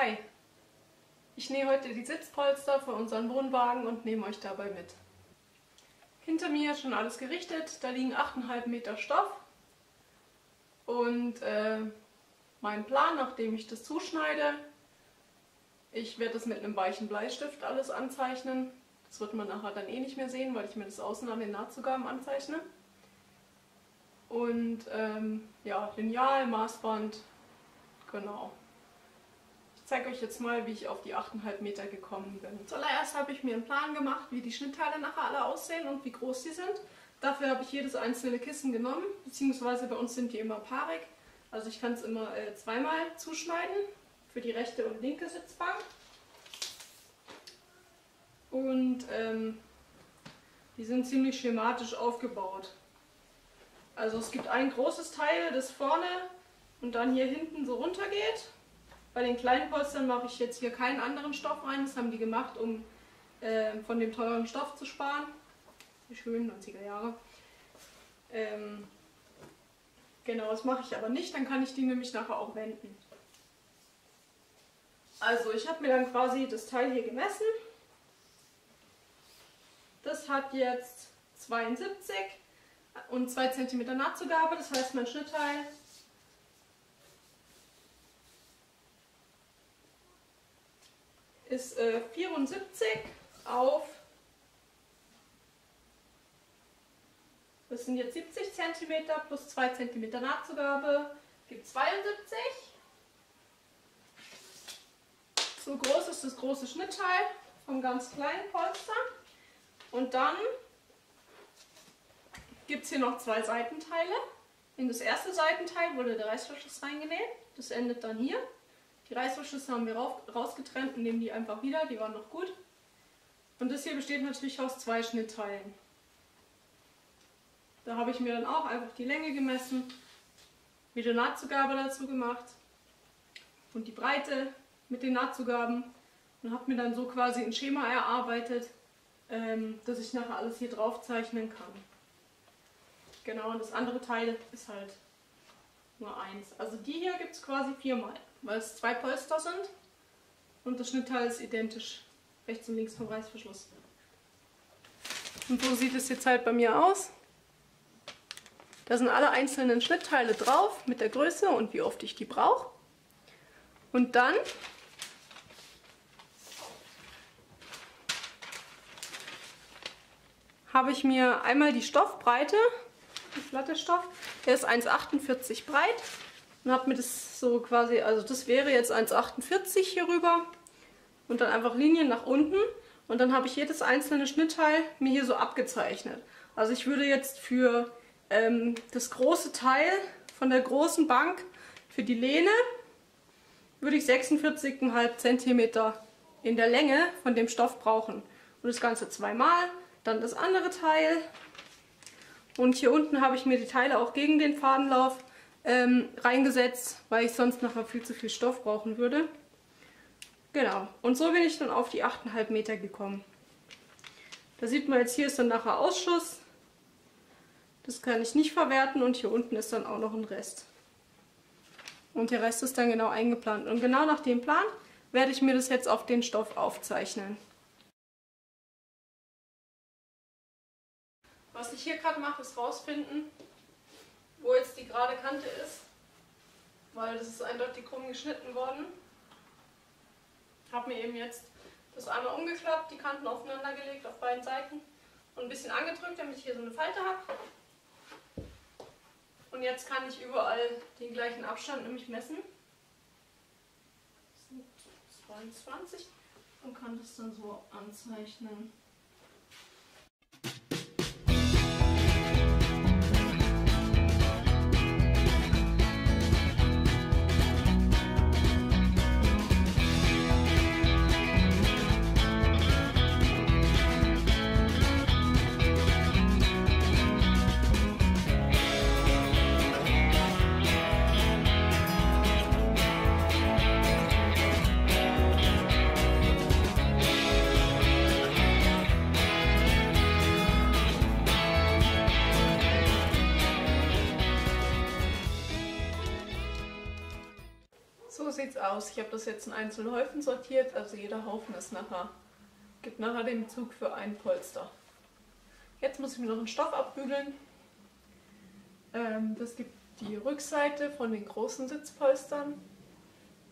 Hi! Ich nähe heute die Sitzpolster für unseren Wohnwagen und nehme euch dabei mit. Hinter mir schon alles gerichtet, da liegen 8,5 Meter Stoff und äh, mein Plan, nachdem ich das zuschneide, ich werde das mit einem weichen Bleistift alles anzeichnen. Das wird man nachher dann eh nicht mehr sehen, weil ich mir das außen an den Nahtzugaben anzeichne. Und ähm, ja, Lineal, Maßband, genau. Ich zeige euch jetzt mal, wie ich auf die 8,5 Meter gekommen bin. Zuallererst habe ich mir einen Plan gemacht, wie die Schnittteile nachher alle aussehen und wie groß sie sind. Dafür habe ich jedes einzelne Kissen genommen, beziehungsweise bei uns sind die immer paarig. Also ich kann es immer äh, zweimal zuschneiden für die rechte und linke Sitzbank. Und ähm, die sind ziemlich schematisch aufgebaut. Also es gibt ein großes Teil, das vorne und dann hier hinten so runter geht. Bei den kleinen Polstern mache ich jetzt hier keinen anderen Stoff rein. Das haben die gemacht, um äh, von dem teuren Stoff zu sparen. Die schönen 90er Jahre. Ähm, genau, das mache ich aber nicht. Dann kann ich die nämlich nachher auch wenden. Also ich habe mir dann quasi das Teil hier gemessen. Das hat jetzt 72 und 2 cm Nahtzugabe. Das heißt, mein Schnittteil ist äh, 74 auf, das sind jetzt 70 cm plus 2 cm Nahtzugabe, gibt 72. So groß ist das große Schnittteil vom ganz kleinen Polster. Und dann gibt es hier noch zwei Seitenteile. In das erste Seitenteil wurde der Reißverschluss reingenäht. Das endet dann hier. Die Reißverschlüsse haben wir rausgetrennt und nehmen die einfach wieder, die waren noch gut. Und das hier besteht natürlich aus zwei Schnittteilen. Da habe ich mir dann auch einfach die Länge gemessen, wieder Nahtzugabe dazu gemacht und die Breite mit den Nahtzugaben und habe mir dann so quasi ein Schema erarbeitet, ähm, dass ich nachher alles hier drauf zeichnen kann. Genau, und das andere Teil ist halt nur eins. Also die hier gibt es quasi viermal, weil es zwei Polster sind und das Schnittteil ist identisch, rechts und links vom Reißverschluss. Und so sieht es jetzt halt bei mir aus. Da sind alle einzelnen Schnittteile drauf mit der Größe und wie oft ich die brauche. Und dann habe ich mir einmal die Stoffbreite ein glatter Stoff. Der ist 1,48 breit und habe mir das so quasi, also das wäre jetzt 1,48 hier rüber und dann einfach Linien nach unten und dann habe ich jedes einzelne Schnittteil mir hier so abgezeichnet. Also ich würde jetzt für ähm, das große Teil von der großen Bank, für die Lehne, würde ich 46,5 cm in der Länge von dem Stoff brauchen. Und das Ganze zweimal, dann das andere Teil und hier unten habe ich mir die Teile auch gegen den Fadenlauf ähm, reingesetzt, weil ich sonst nachher viel zu viel Stoff brauchen würde. Genau, und so bin ich dann auf die 8,5 Meter gekommen. Da sieht man jetzt, hier ist dann nachher Ausschuss. Das kann ich nicht verwerten und hier unten ist dann auch noch ein Rest. Und der Rest ist dann genau eingeplant. Und genau nach dem Plan werde ich mir das jetzt auf den Stoff aufzeichnen. Was ich hier gerade mache, ist rausfinden, wo jetzt die gerade Kante ist, weil das ist eindeutig krumm geschnitten worden. Habe mir eben jetzt das einmal umgeklappt, die Kanten aufeinander gelegt auf beiden Seiten und ein bisschen angedrückt, damit ich hier so eine Falte habe. Und jetzt kann ich überall den gleichen Abstand nämlich messen. Das sind 22 und kann das dann so anzeichnen. Sieht's aus. Ich habe das jetzt in einzelnen Häufen sortiert, also jeder Haufen ist nachher, gibt nachher den Bezug für ein Polster. Jetzt muss ich mir noch einen Stoff abbügeln. Ähm, das gibt die Rückseite von den großen Sitzpolstern.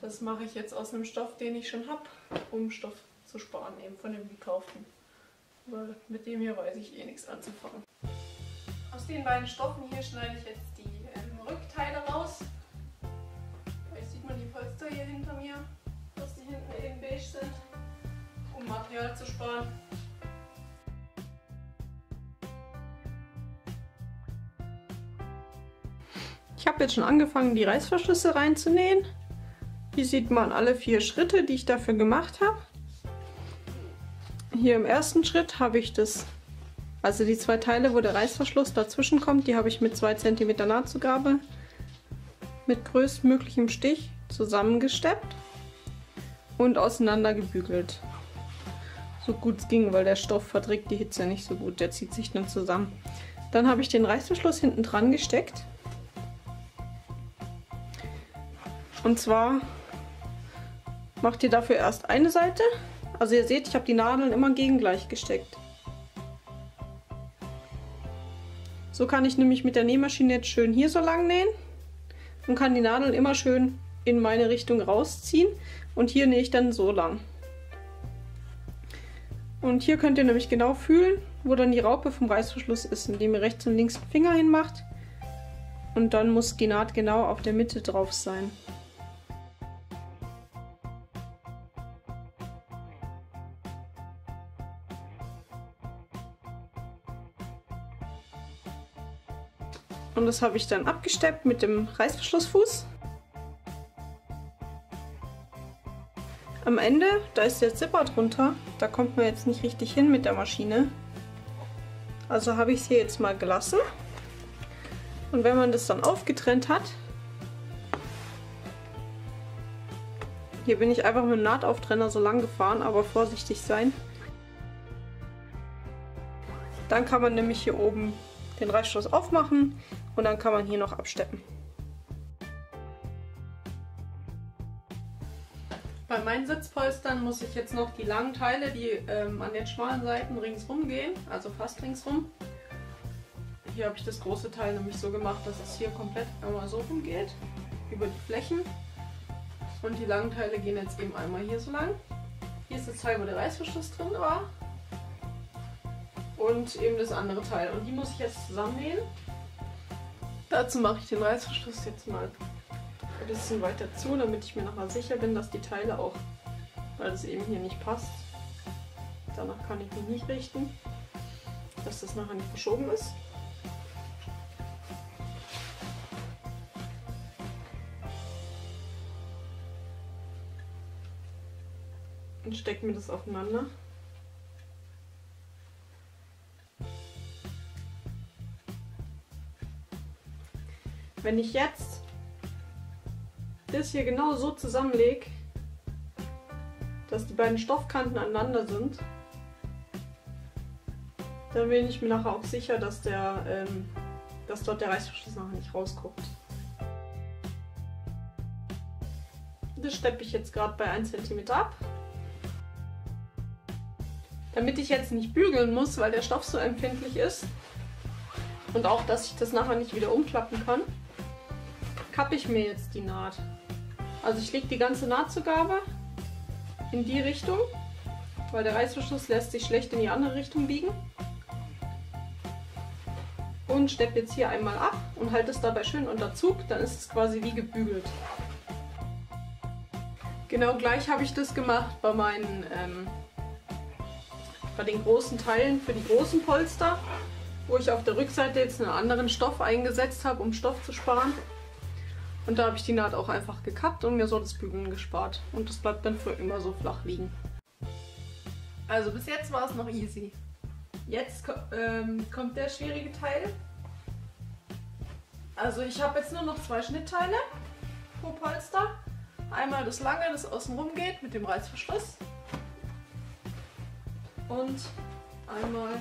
Das mache ich jetzt aus einem Stoff, den ich schon habe, um Stoff zu sparen, eben von dem gekauften. Weil mit dem hier weiß ich eh nichts anzufangen. Aus den beiden Stoffen hier schneide ich jetzt die ähm, Rückteile raus. Hier hinter mir, dass die hinten eben beige sind, um Material zu sparen. Ich habe jetzt schon angefangen, die Reißverschlüsse reinzunähen. Hier sieht man alle vier Schritte, die ich dafür gemacht habe. Hier im ersten Schritt habe ich das, also die zwei Teile, wo der Reißverschluss dazwischen kommt, die habe ich mit 2 cm Nahtzugabe mit größtmöglichem Stich zusammengesteppt und auseinander gebügelt. So gut es ging, weil der Stoff verträgt die Hitze nicht so gut, der zieht sich dann zusammen. Dann habe ich den Reißverschluss hinten dran gesteckt. Und zwar macht ihr dafür erst eine Seite. Also ihr seht, ich habe die Nadeln immer gegengleich gesteckt. So kann ich nämlich mit der Nähmaschine jetzt schön hier so lang nähen und kann die Nadeln immer schön in meine Richtung rausziehen und hier nähe ich dann so lang. Und hier könnt ihr nämlich genau fühlen, wo dann die Raupe vom Reißverschluss ist, indem ihr rechts und links den Finger hinmacht und dann muss die Naht genau auf der Mitte drauf sein. Und das habe ich dann abgesteppt mit dem Reißverschlussfuß. Am Ende, da ist der Zipper drunter, da kommt man jetzt nicht richtig hin mit der Maschine. Also habe ich es hier jetzt mal gelassen. Und wenn man das dann aufgetrennt hat, hier bin ich einfach mit dem Nahtauftrenner so lang gefahren, aber vorsichtig sein. Dann kann man nämlich hier oben den Reißschluss aufmachen, und dann kann man hier noch absteppen. Bei meinen Sitzpolstern muss ich jetzt noch die langen Teile, die ähm, an den schmalen Seiten ringsrum gehen, also fast ringsrum. Hier habe ich das große Teil nämlich so gemacht, dass es hier komplett einmal so rumgeht, über die Flächen. Und die langen Teile gehen jetzt eben einmal hier so lang. Hier ist das Teil, wo der Reißverschluss drin war. Und eben das andere Teil. Und die muss ich jetzt zusammennähen. Dazu mache ich den Reißverschluss jetzt mal ein bisschen weiter zu, damit ich mir nachher sicher bin, dass die Teile auch, weil es eben hier nicht passt, danach kann ich mich nicht richten, dass das nachher nicht verschoben ist. Und stecke mir das aufeinander. Wenn ich jetzt das hier genau so zusammenlege, dass die beiden Stoffkanten aneinander sind, dann bin ich mir nachher auch sicher, dass, der, ähm, dass dort der Reißverschluss nachher nicht rausguckt. Das steppe ich jetzt gerade bei 1 cm ab. Damit ich jetzt nicht bügeln muss, weil der Stoff so empfindlich ist und auch, dass ich das nachher nicht wieder umklappen kann, kappe ich mir jetzt die Naht. Also ich lege die ganze Nahtzugabe in die Richtung, weil der Reißverschluss lässt sich schlecht in die andere Richtung biegen. Und steppe jetzt hier einmal ab und halte es dabei schön unter Zug, dann ist es quasi wie gebügelt. Genau gleich habe ich das gemacht bei meinen ähm, bei den großen Teilen für die großen Polster, wo ich auf der Rückseite jetzt einen anderen Stoff eingesetzt habe, um Stoff zu sparen. Und da habe ich die Naht auch einfach gekappt und mir so das Bügeln gespart. Und das bleibt dann für immer so flach liegen. Also bis jetzt war es noch easy. Jetzt ähm, kommt der schwierige Teil. Also ich habe jetzt nur noch zwei Schnittteile pro Polster. Einmal das lange, das außen rum geht mit dem Reißverschluss. Und einmal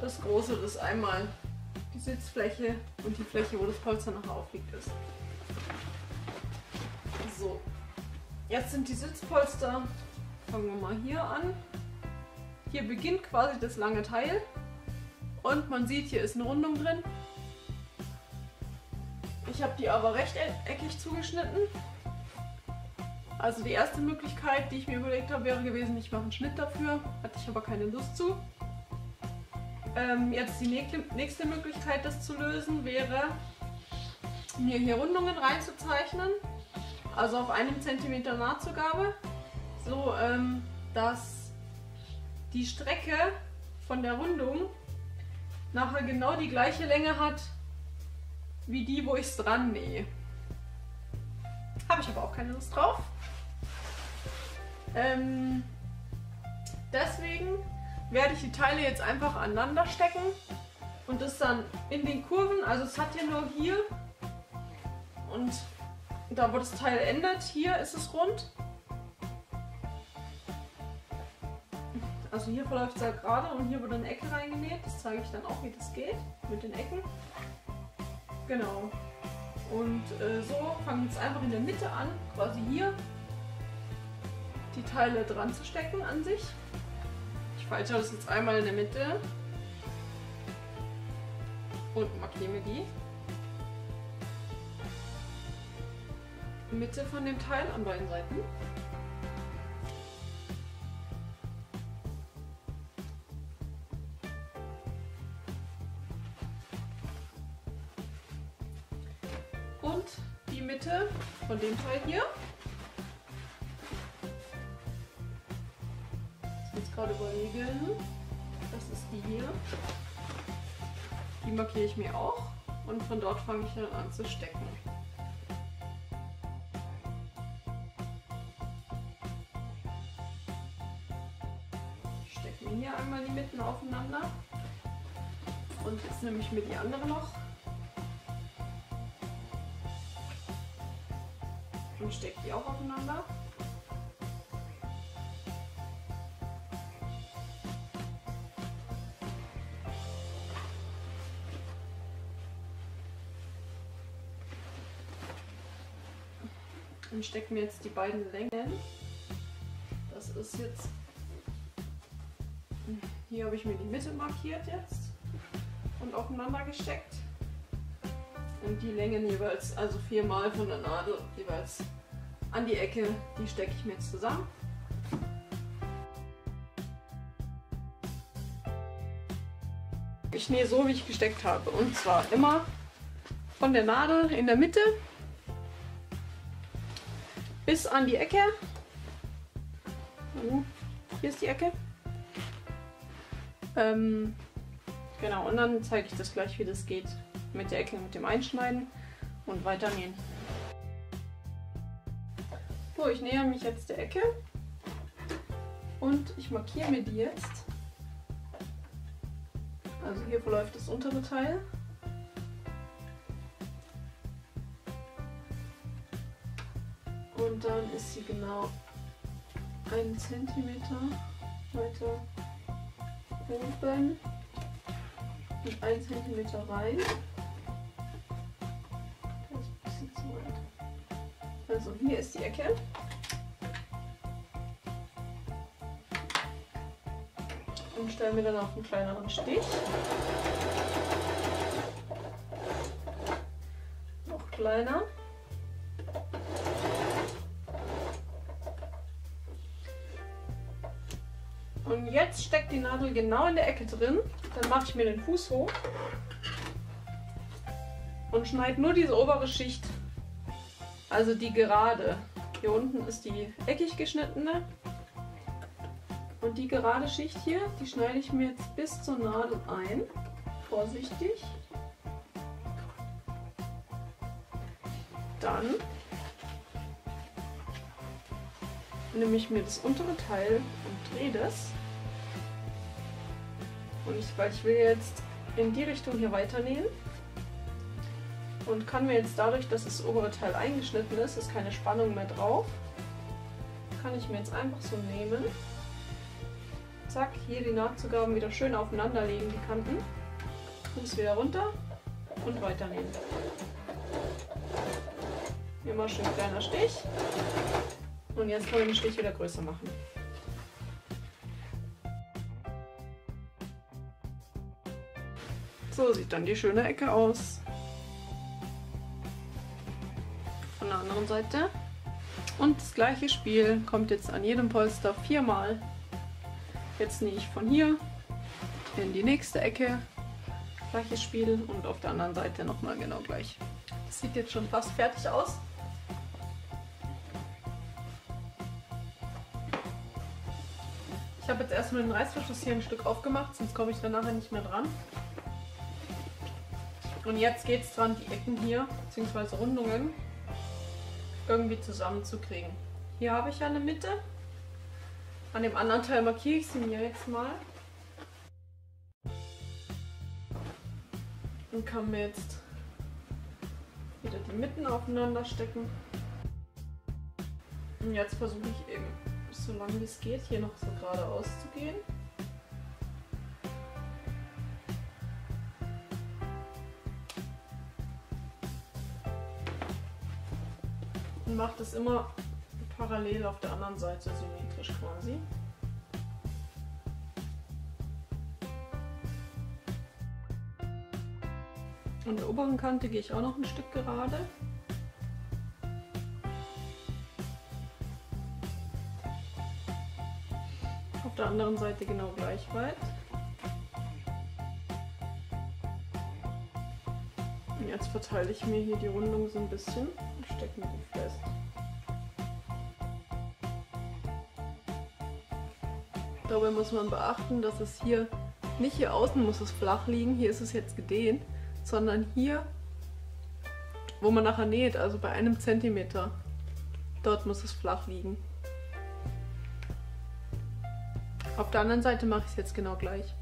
das große, das einmal Sitzfläche und die Fläche, wo das Polster nachher aufliegt, ist. So, jetzt sind die Sitzpolster. Fangen wir mal hier an. Hier beginnt quasi das lange Teil. Und man sieht, hier ist eine Rundung drin. Ich habe die aber rechteckig zugeschnitten. Also die erste Möglichkeit, die ich mir überlegt habe, wäre gewesen, ich mache einen Schnitt dafür. Hatte ich aber keine Lust zu. Ähm, jetzt die nächste Möglichkeit, das zu lösen, wäre, mir hier Rundungen reinzuzeichnen. Also auf einem Zentimeter Nahtzugabe. So, ähm, dass die Strecke von der Rundung nachher genau die gleiche Länge hat wie die, wo ich es dran nähe. Habe ich aber auch keine Lust drauf. Ähm, deswegen werde ich die Teile jetzt einfach aneinander stecken und das dann in den Kurven, also es hat ja nur hier und da wo das Teil endet, hier ist es rund. Also hier verläuft es ja gerade und hier wurde eine Ecke reingenäht. Das zeige ich dann auch, wie das geht mit den Ecken. Genau. Und äh, so fangen wir jetzt einfach in der Mitte an, quasi hier die Teile dran zu stecken an sich. Ich falte das jetzt einmal in der Mitte und markiere die. Mitte von dem Teil an beiden Seiten. Und die Mitte von dem Teil hier. Die markiere ich mir auch und von dort fange ich dann an zu stecken. Ich stecke mir hier einmal die Mitten aufeinander und jetzt nehme ich mir die andere noch und stecke die auch aufeinander. Stecke mir jetzt die beiden Längen. Das ist jetzt, hier habe ich mir die Mitte markiert jetzt und aufeinander gesteckt. Und die Längen jeweils, also viermal von der Nadel jeweils an die Ecke, die stecke ich mir jetzt zusammen. Ich nähe so, wie ich gesteckt habe. Und zwar immer von der Nadel in der Mitte bis an die Ecke. Oh, hier ist die Ecke. Ähm, genau, und dann zeige ich das gleich, wie das geht mit der Ecke, mit dem Einschneiden und weiternähen. So, ich näher mich jetzt der Ecke und ich markiere mir die jetzt. Also hier verläuft das untere Teil und dann ist sie genau einen Zentimeter weiter oben und ein Zentimeter rein. Das ist ein bisschen zu weit. Also hier ist die Ecke. Und stellen wir dann auf einen kleineren Stich. Noch kleiner. Jetzt steckt die Nadel genau in der Ecke drin. Dann mache ich mir den Fuß hoch und schneide nur diese obere Schicht, also die gerade. Hier unten ist die eckig geschnittene und die gerade Schicht hier, die schneide ich mir jetzt bis zur Nadel ein. Vorsichtig. Dann nehme ich mir das untere Teil und drehe das. Und weil ich will jetzt in die Richtung hier weiternähen und kann mir jetzt dadurch, dass das obere Teil eingeschnitten ist, ist keine Spannung mehr drauf, kann ich mir jetzt einfach so nehmen, zack, hier die Nahtzugaben wieder schön aufeinander legen, die Kanten, Fuß wieder runter und weiternähen. Immer schön kleiner Stich. Und jetzt kann man den Stich wieder größer machen. So sieht dann die schöne Ecke aus. Von der anderen Seite. Und das gleiche Spiel kommt jetzt an jedem Polster viermal. Jetzt nähe ich von hier in die nächste Ecke. Gleiches Spiel und auf der anderen Seite nochmal genau gleich. Das sieht jetzt schon fast fertig aus. Ich habe jetzt erstmal den Reißverschluss hier ein Stück aufgemacht, sonst komme ich dann nachher nicht mehr dran. Und jetzt geht es dran, die Ecken hier, bzw. Rundungen, irgendwie zusammenzukriegen. Hier habe ich ja eine Mitte. An dem anderen Teil markiere ich sie mir jetzt mal. Und kann mir jetzt wieder die Mitten aufeinander stecken. Und jetzt versuche ich eben, so lange wie es geht, hier noch so geradeaus zu gehen. Und mache das immer parallel auf der anderen Seite symmetrisch quasi. An der oberen Kante gehe ich auch noch ein Stück gerade. Auf der anderen Seite genau gleich weit. Jetzt verteile ich mir hier die Rundung so ein bisschen und stecke mir die fest. Dabei muss man beachten, dass es hier nicht hier außen muss es flach liegen, hier ist es jetzt gedehnt sondern hier, wo man nachher näht, also bei einem Zentimeter. Dort muss es flach liegen. Auf der anderen Seite mache ich es jetzt genau gleich.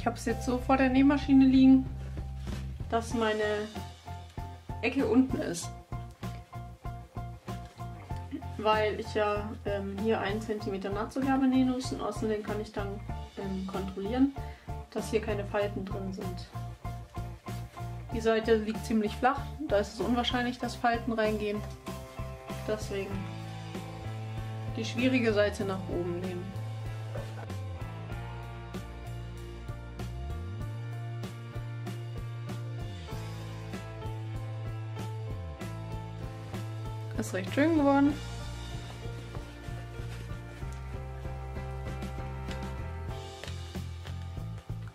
Ich habe es jetzt so vor der Nähmaschine liegen, dass meine Ecke unten ist. Weil ich ja ähm, hier einen Zentimeter Nahtzugabe nähen muss und außerdem kann ich dann ähm, kontrollieren, dass hier keine Falten drin sind. Die Seite liegt ziemlich flach, da ist es unwahrscheinlich, dass Falten reingehen. Deswegen die schwierige Seite nach oben nehmen. Ist recht schön geworden.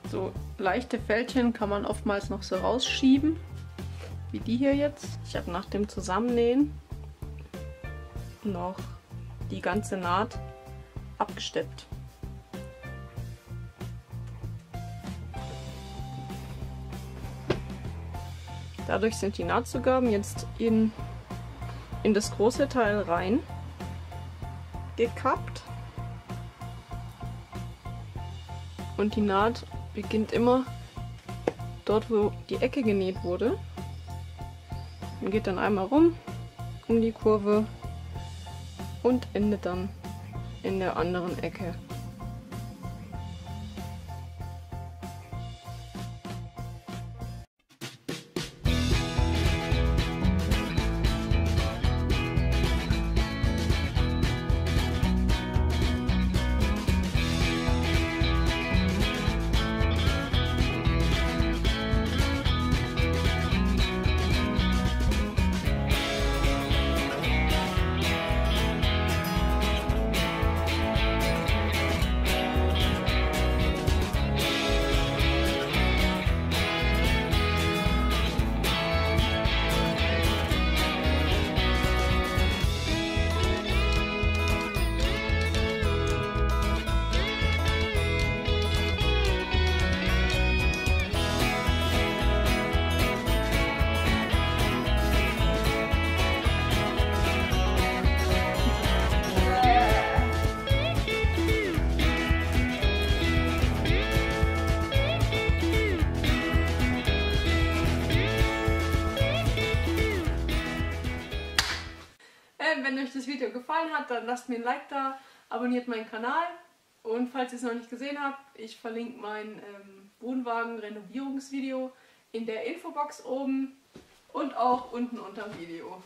So leichte Fältchen kann man oftmals noch so rausschieben, wie die hier jetzt. Ich habe nach dem Zusammennähen noch die ganze Naht abgesteppt. Dadurch sind die Nahtzugaben jetzt in, in das große Teil rein gekappt und die Naht beginnt immer dort, wo die Ecke genäht wurde. Und geht dann einmal rum um die Kurve und endet dann in der anderen Ecke. Das Video gefallen hat, dann lasst mir ein Like da, abonniert meinen Kanal und falls ihr es noch nicht gesehen habt, ich verlinke mein ähm, Wohnwagen-Renovierungsvideo in der Infobox oben und auch unten unter dem Video.